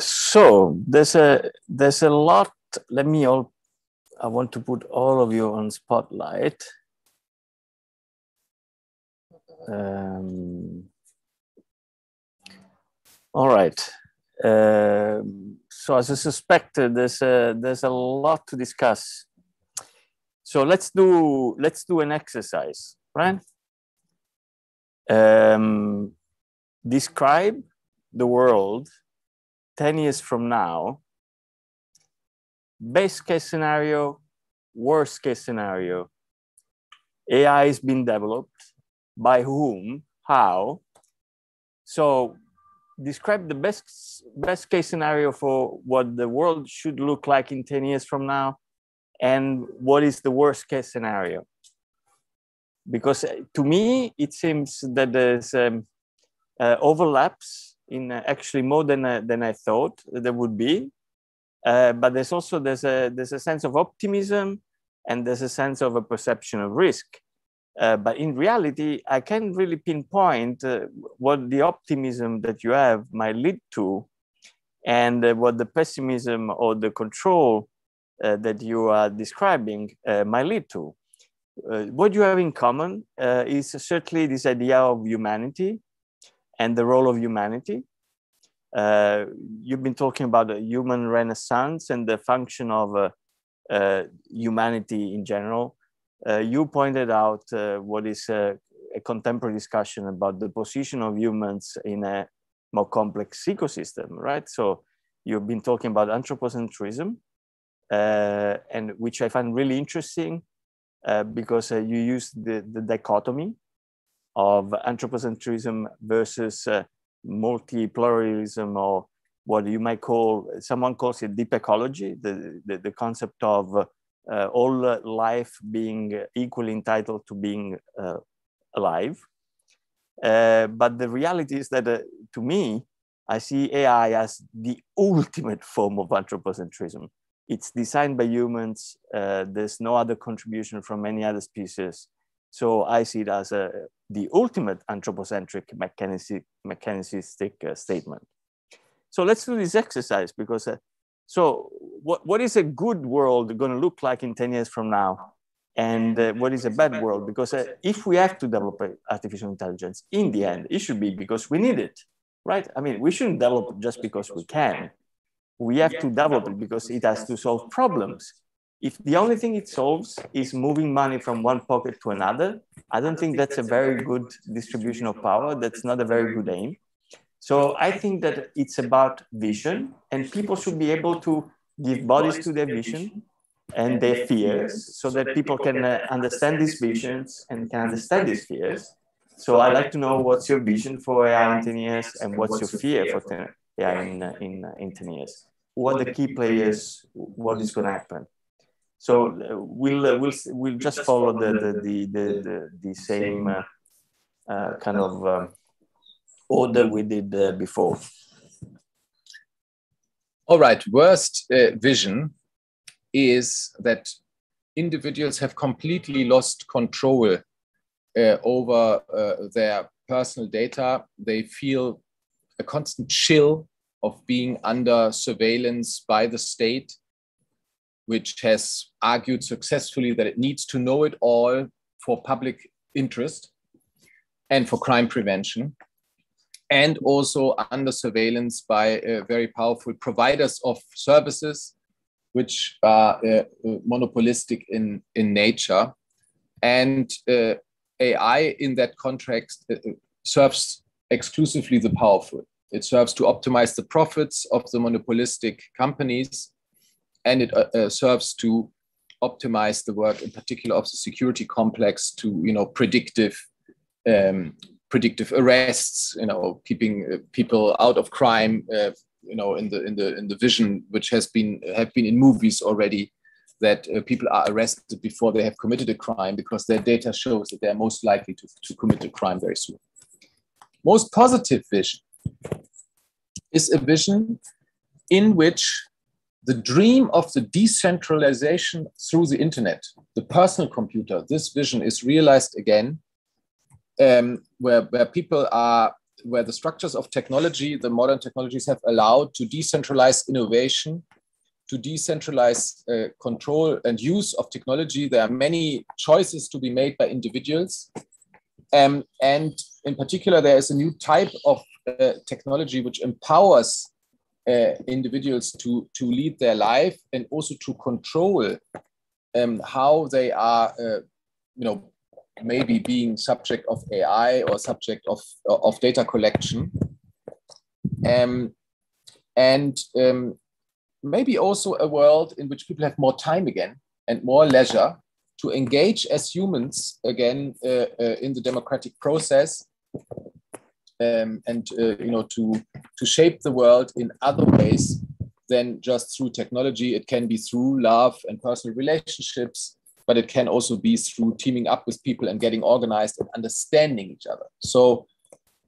So there's a there's a lot. Let me all. I want to put all of you on spotlight. Um, all right. Um, so as I suspected, there's a, there's a lot to discuss. So let's do let's do an exercise, right? Um, describe the world 10 years from now, best case scenario, worst case scenario. AI is being developed by whom, how. So describe the best best case scenario for what the world should look like in 10 years from now and what is the worst case scenario because uh, to me it seems that there's um, uh, overlaps in uh, actually more than uh, than I thought there would be. Uh, but there's also there's a there's a sense of optimism and there's a sense of a perception of risk. Uh, but in reality, I can't really pinpoint what the optimism that you have might lead to, and what the pessimism or the control that you are describing might lead to. Uh, what you have in common uh, is certainly this idea of humanity and the role of humanity. Uh, you've been talking about the human renaissance and the function of uh, uh, humanity in general. Uh, you pointed out what is a, a, contemporary discussion about the position of humans in a more complex ecosystem, right? So you've been talking about anthropocentrism, and which I find really interesting uh, because uh, you use the, the dichotomy of anthropocentrism versus uh, multi-pluralism or what you might call, someone calls it deep ecology, the, the, the concept of uh, all life being equally entitled to being uh, alive. Uh, but the reality is that to me, I see AI as the ultimate form of anthropocentrism it's designed by humans. Uh, there's no other contribution from any other species. So I see it as a, the ultimate anthropocentric mechanistic, uh, statement. So let's do this exercise because, uh, so what, what is a good world going to look like in 10 years from now? And uh, what is a bad world? Because uh, if we have to develop artificial intelligence, in the end, it should be because we need it, right? I mean, we shouldn't develop just because we can we have to develop it because it has to solve problems. If the only thing it solves is moving money from one pocket to another, I don't think that's a very good distribution of power. That's not a very good aim. So I think that it's about vision, and people should be able to give bodies to their vision and their fears so that people can uh, understand these visions and can understand these fears. So I'd like to know what's your vision for AI in 10 years and what's your fear for 10, yeah, in, uh, in, uh, in 10 years. What are the key players, what is going to happen. So uh, we'll, uh, we'll, we'll just follow the, the, the, the, the, the same uh, uh, kind of um, order we did uh, before. All right, worst vision is that individuals have completely lost control over their personal data. They feel a constant chill of being under surveillance by the state, which has argued successfully that it needs to know it all for public interest and for crime prevention, and also under surveillance by uh, very powerful providers of services, which are uh, monopolistic in, in nature. And uh, AI in that context uh, serves exclusively the powerful. It serves to optimize the profits of the monopolistic companies, and it uh, uh, serves to optimize the work, in particular, of the security complex to you know predictive um, predictive arrests, you know, keeping uh, people out of crime, uh, you know, in the in the in the vision which has been have been in movies already that uh, people are arrested before they have committed a crime because their data shows that they're most likely to, to commit a crime very soon. Most positive vision is a vision in which the dream of the decentralization through the internet, the personal computer, this vision is realized again, um, where, where people are, where the structures of technology, the modern technologies have allowed to decentralize innovation, to decentralize uh, control and use of technology. There are many choices to be made by individuals. Um, and in particular, there is a new type of uh, technology which empowers uh, individuals to, to lead their life and also to control um, how they are, uh, you know, maybe being subject of AI or subject of, of data collection. Um, and um, maybe also a world in which people have more time again and more leisure to engage as humans again uh, uh, in the democratic process um, and uh, you know to to shape the world in other ways than just through technology it can be through love and personal relationships but it can also be through teaming up with people and getting organized and understanding each other so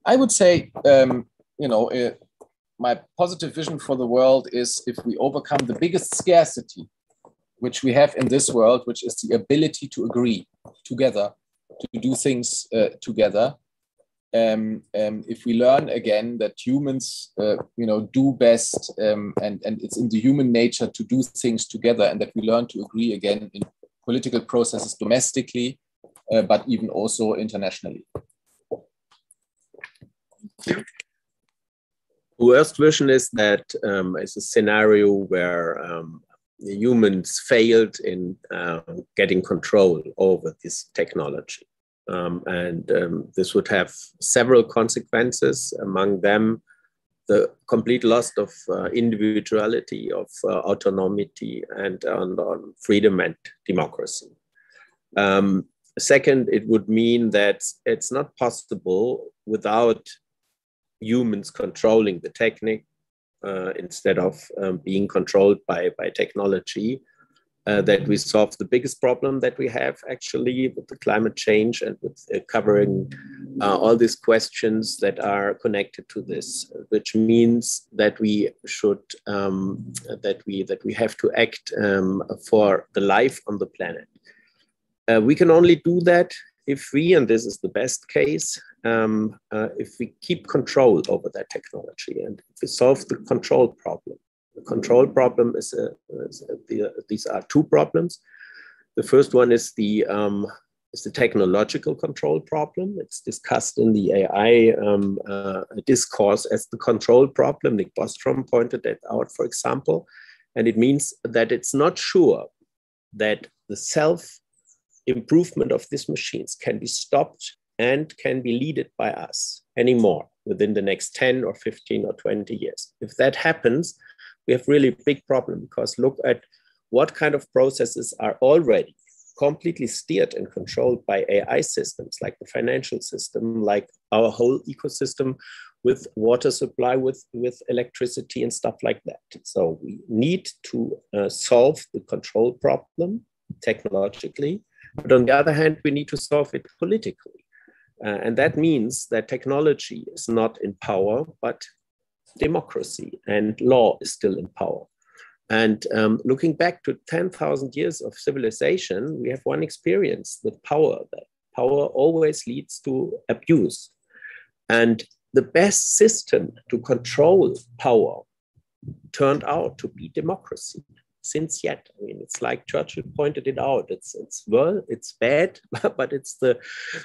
i would say um, you know uh, my positive vision for the world is if we overcome the biggest scarcity which we have in this world, which is the ability to agree together, to do things uh, together. Um, um, if we learn again that humans, uh, you know, do best, um, and and it's in the human nature to do things together, and that we learn to agree again in political processes domestically, uh, but even also internationally. Worst version is that um, it's a scenario where um, humans failed in uh, getting control over this technology. Um, and um, this would have several consequences, among them the complete loss of uh, individuality, of uh, autonomy, and on, on, freedom and democracy. Um, second, it would mean that it's not possible without humans controlling the technique uh, instead of um, being controlled by, by technology, uh, that we solve the biggest problem that we have actually with the climate change and with uh, covering uh, all these questions that are connected to this, which means that we should um, that we that we have to act um, for the life on the planet. Uh, we can only do that if we, and this is the best case, um, uh, if we keep control over that technology and if we solve the control problem. Control problem is, a, is a, the, these are two problems. The first one is the um, is the technological control problem. It's discussed in the AI um, uh, discourse as the control problem. Nick Bostrom pointed that out, for example. And it means that it's not sure that the self improvement of these machines can be stopped and can be led by us anymore within the next 10 or 15 or 20 years. If that happens, we have really big problem because look at what kind of processes are already completely steered and controlled by AI systems like the financial system, like our whole ecosystem with water supply, with, with electricity and stuff like that. So we need to uh, solve the control problem technologically but on the other hand, we need to solve it politically. Uh, and that means that technology is not in power, but democracy and law is still in power. And um, looking back to 10,000 years of civilization, we have one experience with power that power always leads to abuse. And the best system to control power turned out to be democracy since yet. I mean, it's like Churchill pointed it out. It's it's well, it's bad, [LAUGHS] but it's the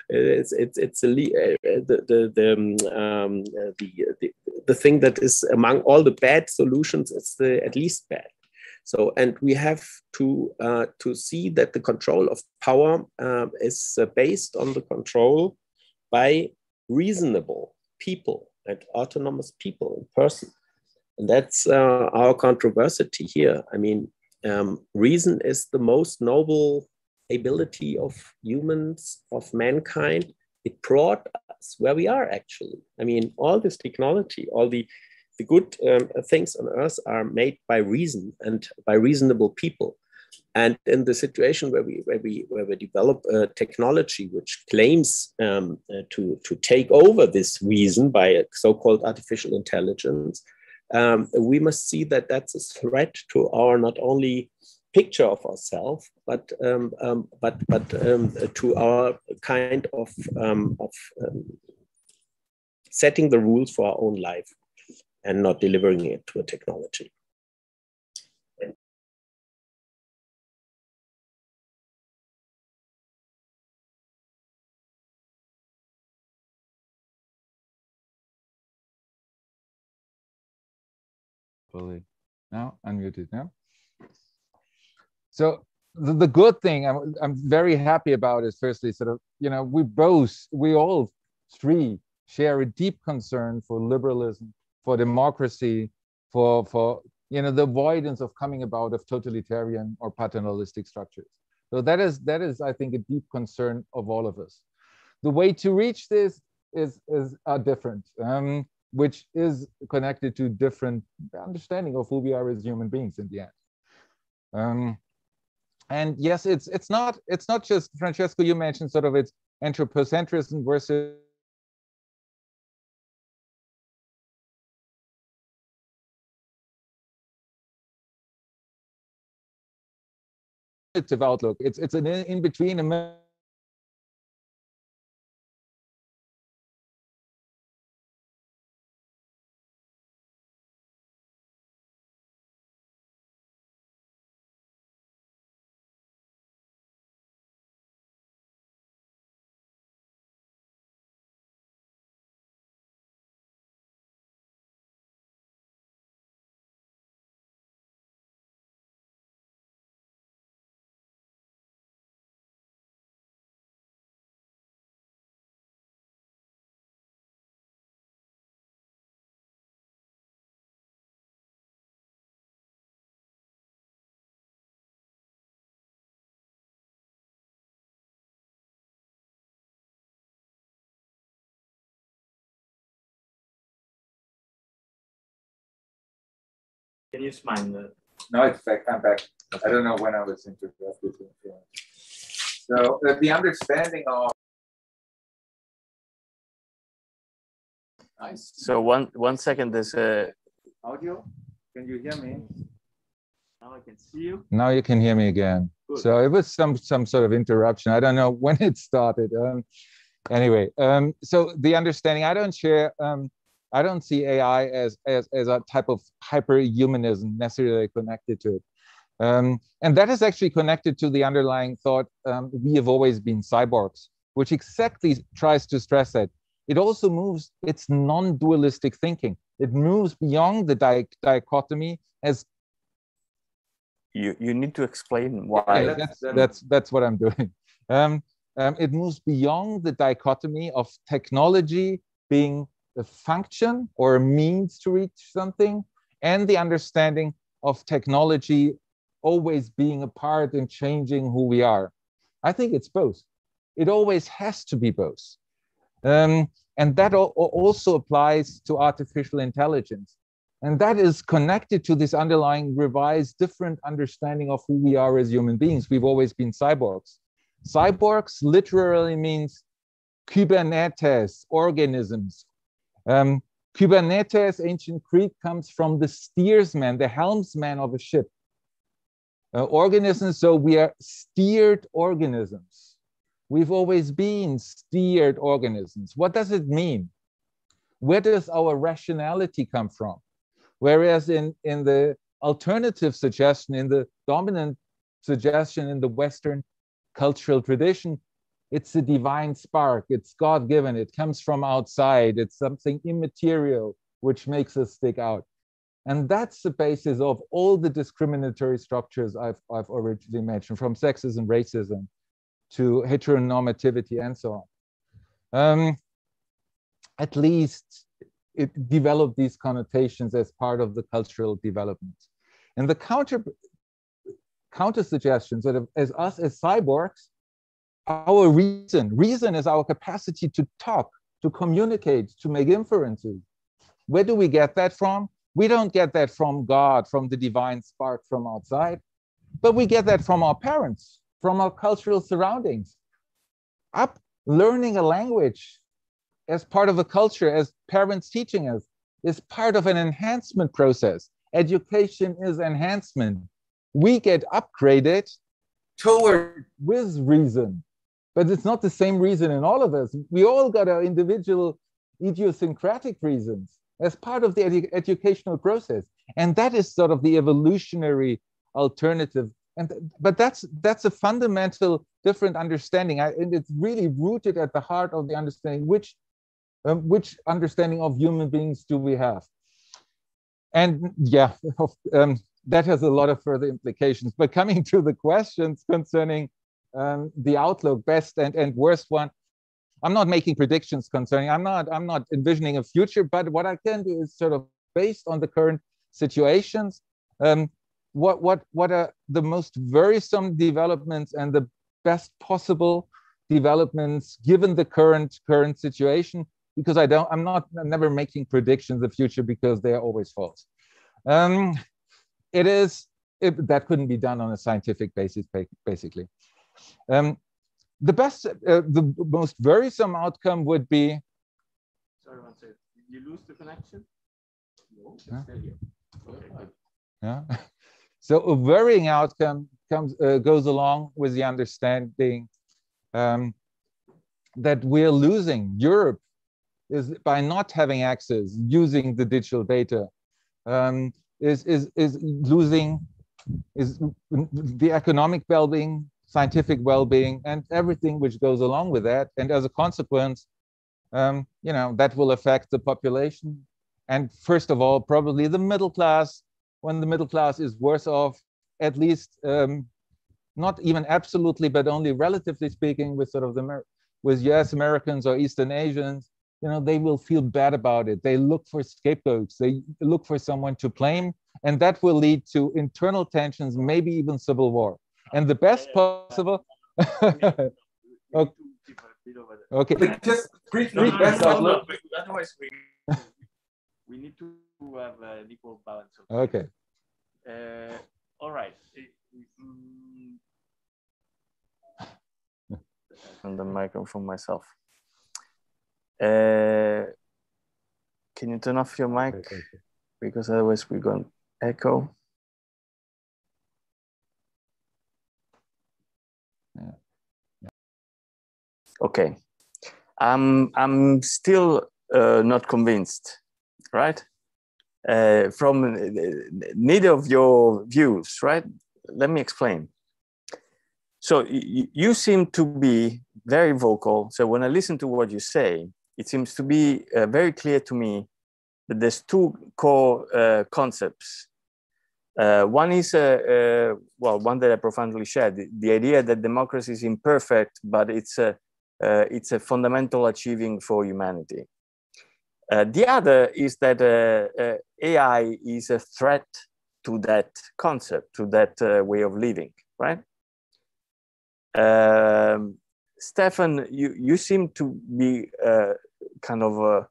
it's it's it's the uh, the the the, um, uh, the, the the thing that is among all the bad solutions. It's the at least bad. So, and we have to uh, to see that the control of power uh, is uh, based on the control by reasonable people and autonomous people in person. And that's uh, our controversy here. I mean, um, reason is the most noble ability of humans, of mankind. It brought us where we are actually. I mean, all this technology, all the, the good um, things on earth are made by reason and by reasonable people. And in the situation where we where we where we develop a technology which claims um, uh, to to take over this reason by a so-called artificial intelligence, um, we must see that that's a threat to our not only picture of ourselves, but um, um, but but um, to our kind of um, of um, setting the rules for our own life and not delivering it to a technology. Now unmuted now. So the, the good thing I'm, I'm very happy about is firstly sort of, you know, we both, we all three share a deep concern for liberalism, for democracy, for, for you know, the avoidance of coming about of totalitarian or paternalistic structures. So that is, that is, I think, a deep concern of all of us. The way to reach this is, is uh, different, um, which is connected to different understanding of who we are as human beings in the end. Um, and yes, it's it's not it's not just Francesco. You mentioned sort of it's anthropocentrism versus outlook. It's it's an in between a Can you smile? No, it's back. I'm back. I don't know when I was interrupted. So uh, the understanding of Nice. So one one second. There's a audio. Can you hear me? Now I can see you. Now you can hear me again. Good. So it was some some sort of interruption. I don't know [LAUGHS] when it started. Um, anyway, um, so the understanding. I don't share. Um, I don't see AI as, as, as a type of hyperhumanism necessarily connected to it. Um, and that is actually connected to the underlying thought um, we have always been cyborgs, which exactly tries to stress that. It also moves, it's non dualistic thinking. It moves beyond the di dichotomy as. You, you need to explain why. Yeah, that's, that's, that's what I'm doing. Um, um, it moves beyond the dichotomy of technology being a function or a means to reach something, and the understanding of technology always being a part and changing who we are. I think it's both. It always has to be both. Um, and that also applies to artificial intelligence. And that is connected to this underlying revised, different understanding of who we are as human beings. We've always been cyborgs. Cyborgs literally means Kubernetes, organisms, um, Kubernetes, ancient Greek, comes from the steersman, the helmsman of a ship. Uh, organisms, so we are steered organisms. We've always been steered organisms. What does it mean? Where does our rationality come from? Whereas in, in the alternative suggestion, in the dominant suggestion in the Western cultural tradition, it's a divine spark. It's God given. It comes from outside. It's something immaterial which makes us stick out. And that's the basis of all the discriminatory structures I've, I've originally mentioned, from sexism, racism to heteronormativity, and so on. Um, at least it developed these connotations as part of the cultural development. And the counter counter suggestions that as us as cyborgs, our reason. Reason is our capacity to talk, to communicate, to make inferences. Where do we get that from? We don't get that from God, from the divine spark from outside, but we get that from our parents, from our cultural surroundings. Up learning a language as part of a culture, as parents teaching us, is part of an enhancement process. Education is enhancement. We get upgraded toward with reason, but it's not the same reason in all of us. We all got our individual idiosyncratic reasons as part of the edu educational process. And that is sort of the evolutionary alternative. And but that's that's a fundamental different understanding. I, and it's really rooted at the heart of the understanding which um, which understanding of human beings do we have? and yeah, [LAUGHS] um, that has a lot of further implications. But coming to the questions concerning um, the outlook, best and, and worst one, I'm not making predictions concerning. I'm not. I'm not envisioning a future. But what I can do is sort of based on the current situations, um, what what what are the most worrisome developments and the best possible developments given the current current situation because I don't I'm not I'm never making predictions of the future because they are always false. Um, it is it, that couldn't be done on a scientific basis basically. Um, the best uh, the most worrisome outcome would be sorry one second. Did you lose the connection? No okay, yeah. [LAUGHS] So a worrying outcome comes uh, goes along with the understanding um, that we're losing. Europe is by not having access, using the digital data, um, is, is, is losing is the economic well-being, scientific well-being, and everything which goes along with that. And as a consequence, um, you know, that will affect the population. And first of all, probably the middle class, when the middle class is worse off, at least um, not even absolutely, but only relatively speaking, with sort of the with U.S. Americans or Eastern Asians, you know, they will feel bad about it. They look for scapegoats. They look for someone to blame, and that will lead to internal tensions, maybe even civil war. And the best possible. [LAUGHS] okay. okay. Just briefly, no, no, no, no, Otherwise, we we need to have an equal balance. Okay. Uh, all right. On the microphone myself. Uh, can you turn off your mic? Okay. Because otherwise we're going to echo. Okay. I'm, I'm still uh, not convinced, right? Uh, from neither of your views, right? Let me explain. So you seem to be very vocal. So when I listen to what you say, it seems to be uh, very clear to me that there's two core uh, concepts. Uh, one is, uh, uh, well, one that I profoundly share, the, the, idea that democracy is imperfect, but it's a, uh, it's a fundamental achieving for humanity. the other is that AI is a threat to that concept, to that way of living, right? Um, Stefan, you, you seem to be uh, kind of uh,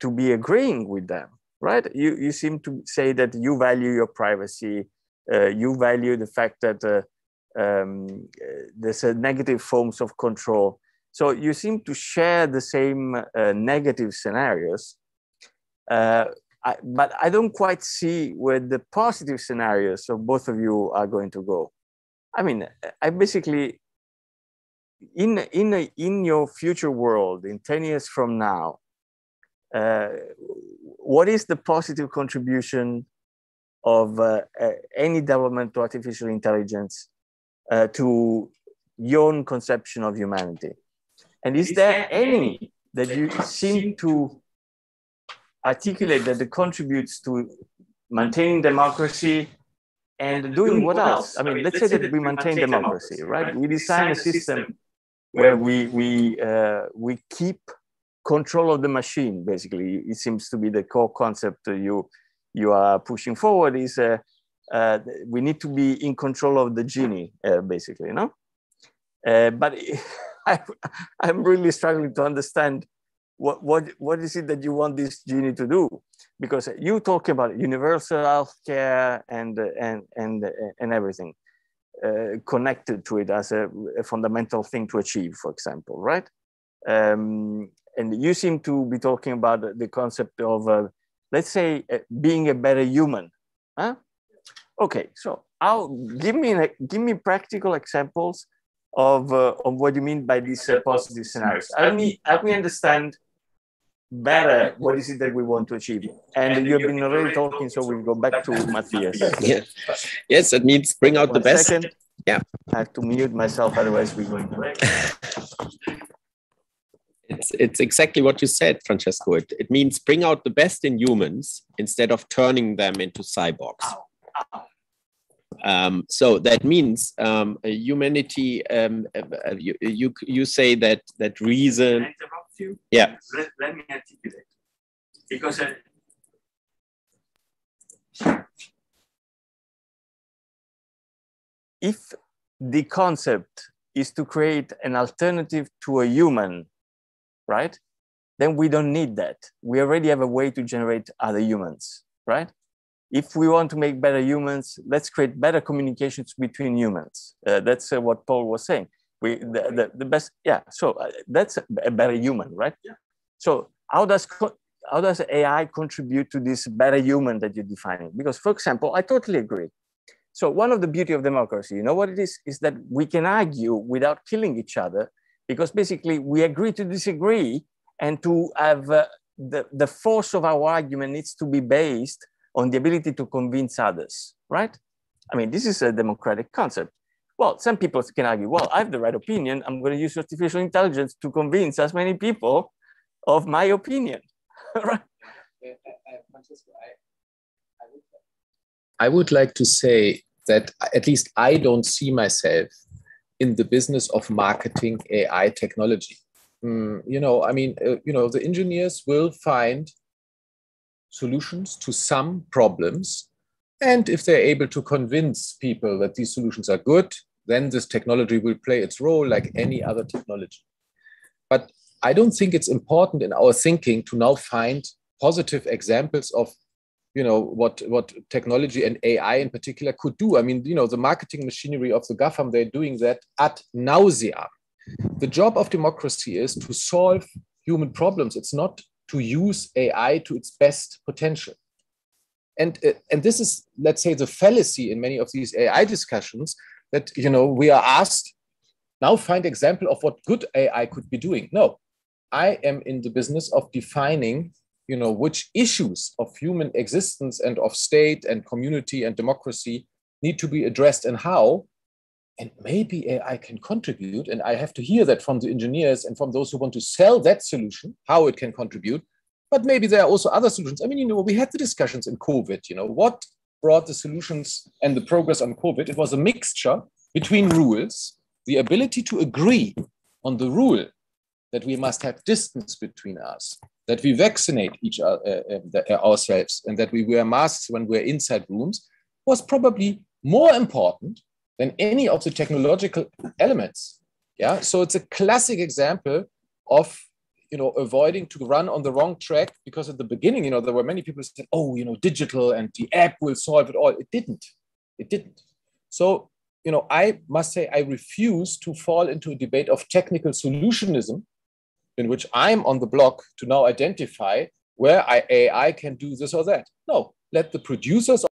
to be agreeing with them, right? You, you seem to say that you value your privacy, uh, you value the fact that uh, um, there's a negative forms of control. So you seem to share the same uh, negative scenarios. Uh, I, but I don't quite see where the positive scenarios of both of you are going to go. I mean, I basically, in, in, a, in your future world, in 10 years from now, uh, what is the positive contribution of uh, uh, any development to artificial intelligence uh, to your own conception of humanity? And is, there, any that you seem to articulate that it contributes to maintaining democracy and doing what else? I mean, let's say that we maintain democracy, right? We design a system where we we uh, we keep control of the machine. Basically, it seems to be the core concept you you are pushing forward. Is uh, uh, we need to be in control of the genie, uh, basically, know. Uh, but [LAUGHS] I, I'm really struggling to understand what what what is it that you want this genie to do because you talk about universal health care and and and and everything uh, connected to it as a, a, fundamental thing to achieve for example right um, and you seem to be talking about the concept of uh, let's say uh, being a better human huh? okay so i'll give me give me practical examples of, uh, of what you mean by these uh, positive scenarios help me help me understand better what is it that we want to achieve. And you have been already talking, so we'll go back to [LAUGHS] Matthias. Yeah. Yes, that means bring out One the best. Second. Yeah. I have to mute myself, otherwise we're going to. [LAUGHS] It's, it's exactly what you said, Francesco. It, it means bring out the best in humans instead of turning them into cyborgs. Um, so that means um, humanity. Um, uh, you, you you say that that reason. interrupt you? Yeah. Let, let me articulate because uh, if the concept is to create an alternative to a human, right? Then we don't need that. We already have a way to generate other humans, right? If we want to make better humans, let's create better communications between humans. Uh, that's uh, what Paul was saying. We the, the, the best, yeah. So uh, that's a, better human, right? Yeah. So how does how does AI contribute to this better human that you're defining? Because, for example, I totally agree. So one of the beauty of democracy, you know what it is, is that we can argue without killing each other, because basically we agree to disagree, and to have uh, the the force of our argument needs to be based on the ability to convince others, right? I mean, this is a democratic concept. Well, some people can argue, well, I have the right opinion. I'm going to use artificial intelligence to convince as many people of my opinion. [LAUGHS] right? I would like to say that at least I don't see myself in the business of marketing AI technology. Mm, you know, I mean, uh, you know, the engineers will find solutions to some problems. And if they're able to convince people that these solutions are good, then this technology will play its role like any other technology. But I don't think it's important in our thinking to now find positive examples of you know what what technology and AI in particular could do. I mean, you know, the marketing machinery of the GAFAM, they're doing that ad nausea. The job of democracy is to solve human problems. It's not to use AI to its best potential. And, uh, and this is, let's say, the fallacy in many of these AI discussions that you know we are asked now find example of what good AI could be doing. No, I am in the business of defining, you know, which issues of human existence and of state and community and democracy need to be addressed and how. And maybe AI can contribute. And I have to hear that from the engineers and from those who want to sell that solution, how it can contribute. But maybe there are also other solutions. I mean, you know, we had the discussions in COVID, you know, what brought the solutions and the progress on COVID? It was a mixture between rules, the ability to agree on the rule that we must have distance between us, that we vaccinate each uh, uh, uh, ourselves, and that we wear masks when we're inside rooms was probably more important than any of the technological elements. Yeah, so it's a classic example of you know avoiding to run on the wrong track because at the beginning you know there were many people said oh you know digital and the app will solve it all. It didn't. It didn't. So you know i must say i refuse to fall into a debate of technical solutionism in which I'm on the block to now identify where I, AI can do this or that. No, let the producers